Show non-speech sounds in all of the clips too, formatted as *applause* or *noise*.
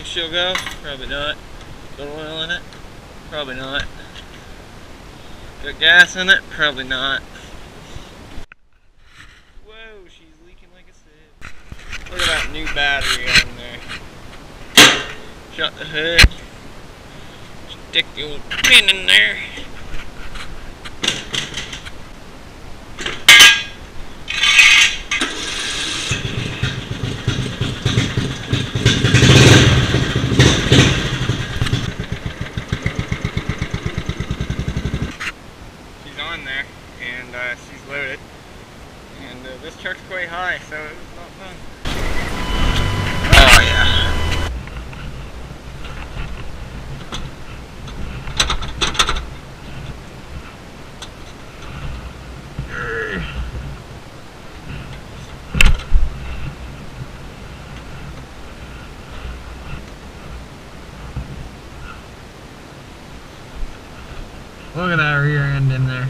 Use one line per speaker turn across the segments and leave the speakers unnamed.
Think she'll go? Probably not. Got oil in it? Probably not. Got gas in it? Probably not. Whoa, she's leaking like a sieve. Look at that new battery on there. Shut the hood. Stick the old pin in there. she's on there and uh, she's loaded. And uh, this truck's quite high, so it's not fun. Oh yeah.
In there.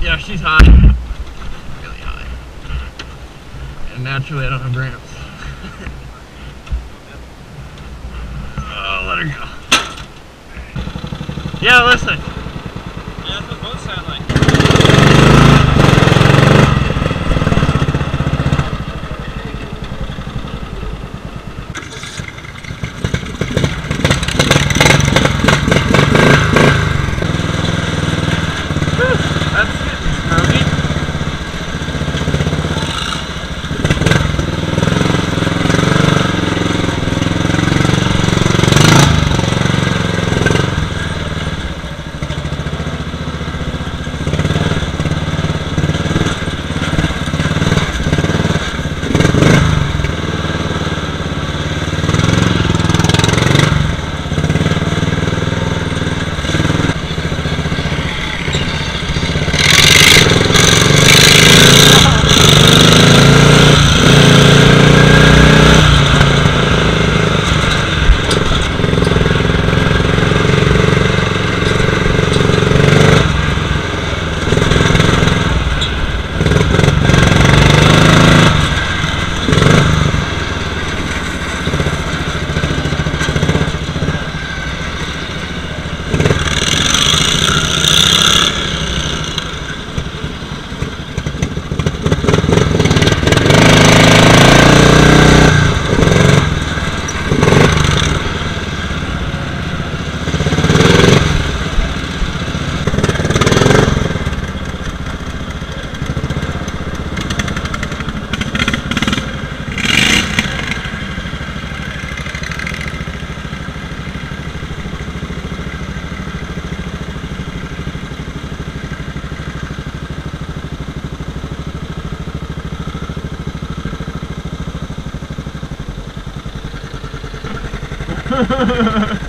Yeah. She's high. Really high. And naturally, I don't have ramps. *laughs* oh, let her go. Yeah, listen.
Yeah, boats sound like.
Getting smoky. oh, oh.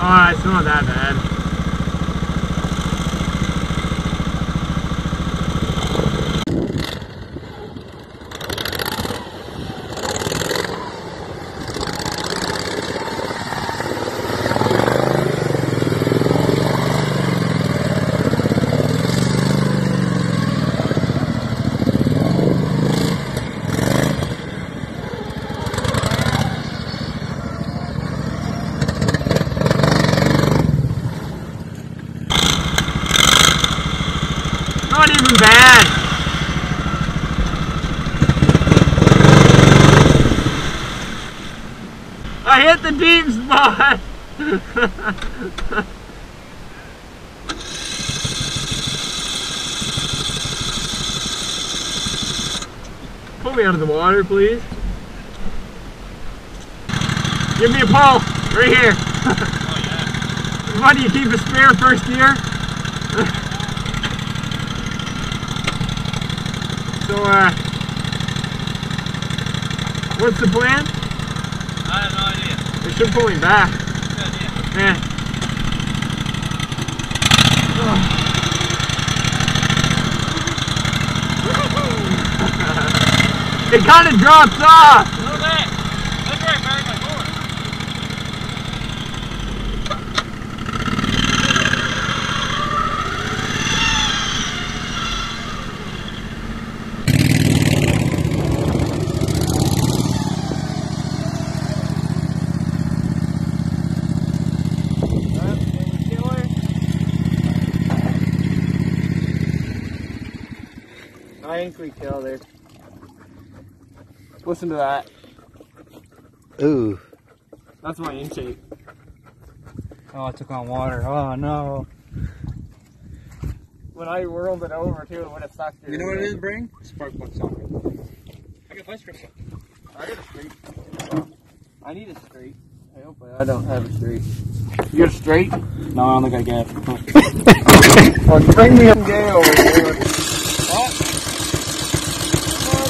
Alright, it's not that bad. Not even bad. Hit the deep spot. Pull me out of the water, please. Give me a pull, right here.
Oh *laughs* yeah.
Why do you keep a spare first gear? *laughs* so, uh, what's the plan?
I have no idea.
They should pull me back. Eh. it kind of drops off.
A little bit. That's right, Barry, my board.
I think we killed her. Listen to that.
Ooh.
That's my intake.
Oh, I took on water. Oh no.
When I whirled it over too, it would have sucked.
You know what it is, Brain? Spark plug socket. I got vice grip.
I got a straight. I need a straight. I hope I, I don't have a straight. You got a straight?
No, I don't think I get. *laughs*
Well, bring me some gay over here.